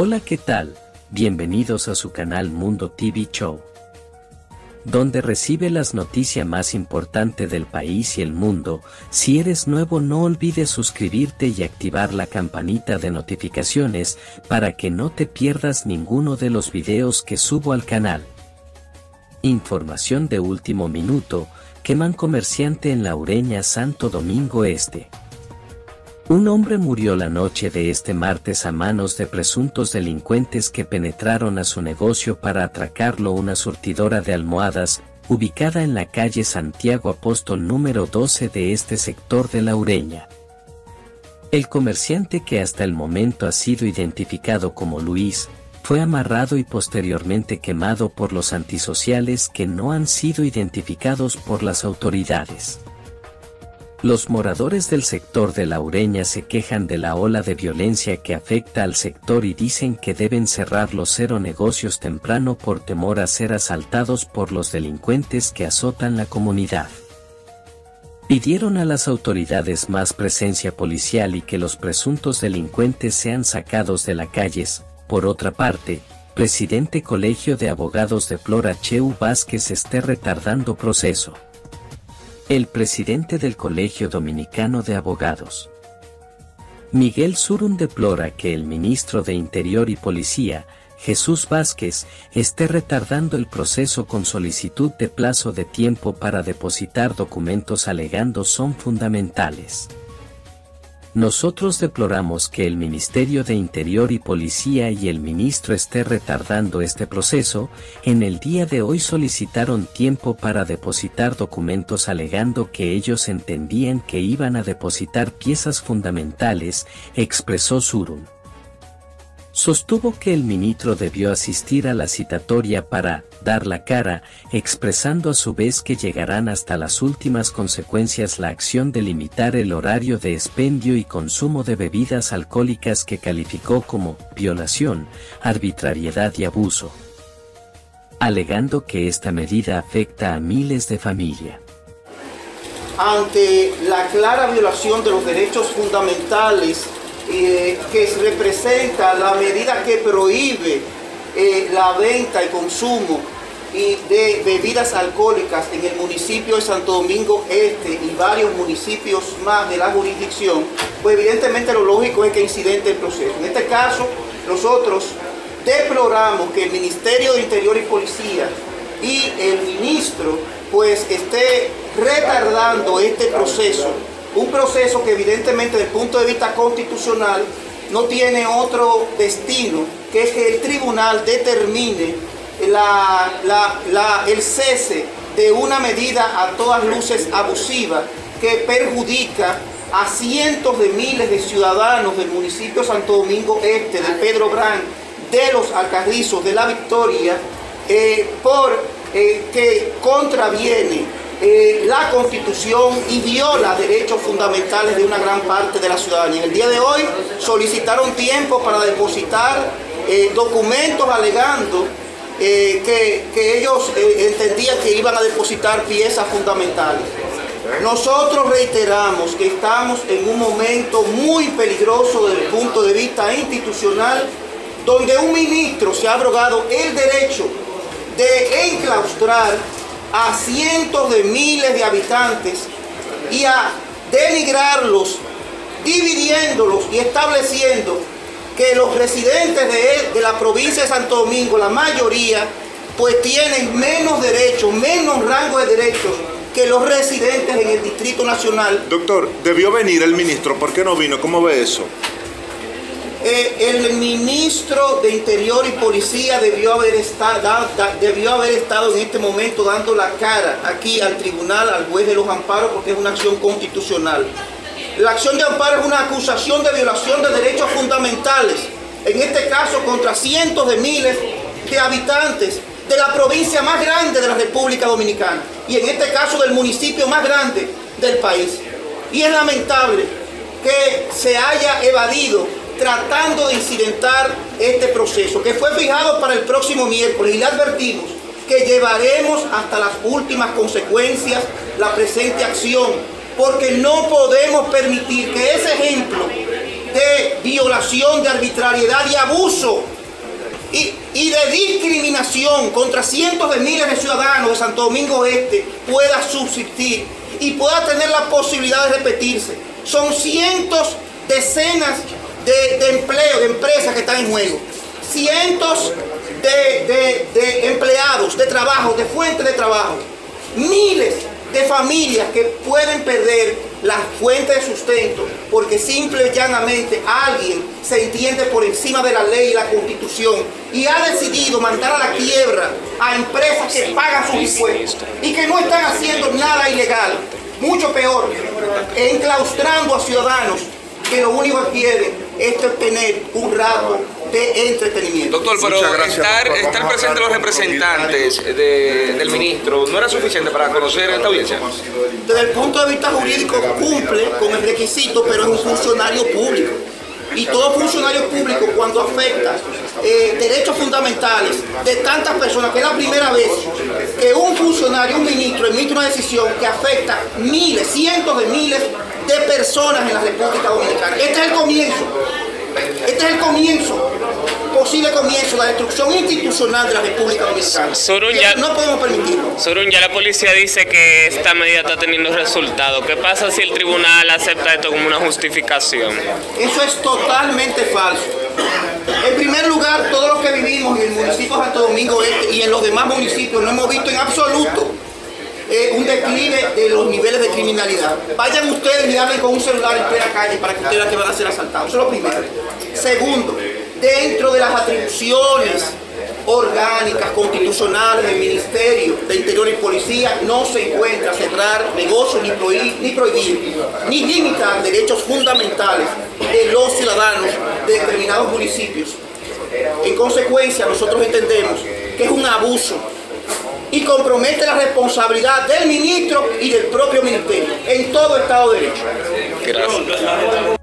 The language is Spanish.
Hola, ¿qué tal? Bienvenidos a su canal Mundo TV Show, donde recibe las noticias más importantes del país y el mundo. Si eres nuevo no olvides suscribirte y activar la campanita de notificaciones para que no te pierdas ninguno de los videos que subo al canal. Información de último minuto, queman comerciante en Laureña Santo Domingo Este. Un hombre murió la noche de este martes a manos de presuntos delincuentes que penetraron a su negocio para atracarlo una surtidora de almohadas, ubicada en la calle Santiago Apóstol número 12 de este sector de La Ureña. El comerciante que hasta el momento ha sido identificado como Luis, fue amarrado y posteriormente quemado por los antisociales que no han sido identificados por las autoridades. Los moradores del sector de La Ureña se quejan de la ola de violencia que afecta al sector y dicen que deben cerrar los cero negocios temprano por temor a ser asaltados por los delincuentes que azotan la comunidad. Pidieron a las autoridades más presencia policial y que los presuntos delincuentes sean sacados de las calles. Por otra parte, presidente Colegio de Abogados de Flora Cheu Vázquez esté retardando proceso. El presidente del Colegio Dominicano de Abogados. Miguel Surun deplora que el ministro de Interior y Policía, Jesús Vázquez, esté retardando el proceso con solicitud de plazo de tiempo para depositar documentos alegando son fundamentales. Nosotros deploramos que el Ministerio de Interior y Policía y el ministro esté retardando este proceso, en el día de hoy solicitaron tiempo para depositar documentos alegando que ellos entendían que iban a depositar piezas fundamentales, expresó Surun. Sostuvo que el ministro debió asistir a la citatoria para dar la cara, expresando a su vez que llegarán hasta las últimas consecuencias la acción de limitar el horario de expendio y consumo de bebidas alcohólicas que calificó como violación, arbitrariedad y abuso, alegando que esta medida afecta a miles de familias. Ante la clara violación de los derechos fundamentales eh, que representa la medida que prohíbe eh, la venta y consumo de bebidas alcohólicas en el municipio de Santo Domingo Este y varios municipios más de la jurisdicción, pues evidentemente lo lógico es que incidente el proceso. En este caso, nosotros deploramos que el Ministerio de Interior y Policía y el ministro pues esté retardando este proceso un proceso que evidentemente desde el punto de vista constitucional no tiene otro destino que es que el tribunal determine el cese de una medida a todas luces abusiva que perjudica a cientos de miles de ciudadanos del municipio Santo Domingo Este, de Pedro Brán, de los Alcarrizos, de la Victoria, eh, por eh, que contraviene eh, la Constitución y viola derechos fundamentales de una gran parte de la ciudadanía. En el día de hoy solicitaron tiempo para depositar eh, documentos alegando eh, que, ellos entendían que iban a depositar piezas fundamentales. Nosotros reiteramos que estamos en un momento muy peligroso desde el punto de vista institucional, donde un ministro se ha abrogado el derecho de enclaustrar a cientos de miles de habitantes y a denigrarlos, dividiéndolos y estableciendo que los residentes de, de la provincia de Santo Domingo, la mayoría, pues tienen menos derechos, menos rango de derechos que los residentes en el Distrito Nacional. Doctor, debió venir el ministro, ¿por qué no vino? ¿Cómo ve eso? Eh, el ministro de Interior y Policía debió haber, estado, debió haber estado en este momento dando la cara aquí al tribunal, al juez de los amparos, porque es una acción constitucional. La acción de amparo es una acusación de violación de derechos fundamentales, en este caso contra cientos de miles de habitantes de la provincia más grande de la República Dominicana y en este caso del municipio más grande del país. Y es lamentable que se haya evadido tratando de incidentar este proceso, que fue fijado para el próximo miércoles y le advertimos que llevaremos hasta las últimas consecuencias la presente acción, porque no podemos permitir que ese ejemplo de violación, de arbitrariedad y abuso y, y, de discriminación contra cientos de miles de ciudadanos de Santo Domingo Este pueda subsistir y pueda tener la posibilidad de repetirse. Son cientos, decenas de, empleos, de empresas que están en juego. Cientos de, de, de empleados, de trabajo, de fuentes de trabajo. Miles de familias que pueden perder la fuente de sustento porque simple y llanamente alguien se entiende por encima de la ley y la constitución y ha decidido mandar a la quiebra a empresas que pagan sus impuestos y que no están haciendo nada ilegal. Mucho peor, enclaustrando a ciudadanos que lo único que quieren es tener un rato de entretenimiento. Doctor, pero gracias, estar, doctor. estar presentes los representantes de- del ministro no era suficiente para conocer esta audiencia. Desde el punto de vista jurídico cumple con el requisito, pero es un funcionario público. Y todo funcionario público cuando afecta eh, derechos fundamentales de tantas personas, que es la primera vez que un funcionario, un ministro, emite una decisión que afecta miles, cientos de miles de personas en la República Dominicana. Este es el comienzo. Este es el comienzo, posible comienzo, la destrucción institucional de la República Dominicana. Ya- no podemos permitirlo. Sorun, ya la policía dice que esta medida está teniendo resultado. ¿Qué pasa si el tribunal acepta esto como una justificación? Eso es totalmente falso. En primer lugar, todos los que vivimos en el municipio de Santo Domingo Este y en los demás municipios no hemos visto en absoluto eh, un declive de los niveles de criminalidad. Vayan ustedes y hablen con un celular en plena calle para que ustedes vean que van a ser asaltados. Eso es lo primero. Segundo, dentro de las atribuciones orgánicas, constitucionales del Ministerio de Interior y Policía, no se encuentra cerrar negocios ni prohibir, ni prohibir, ni limitar derechos fundamentales de los ciudadanos de determinados municipios. En consecuencia, nosotros entendemos que es un abuso y compromete la responsabilidad del ministro y del propio ministerio en todo Estado de Derecho. Gracias.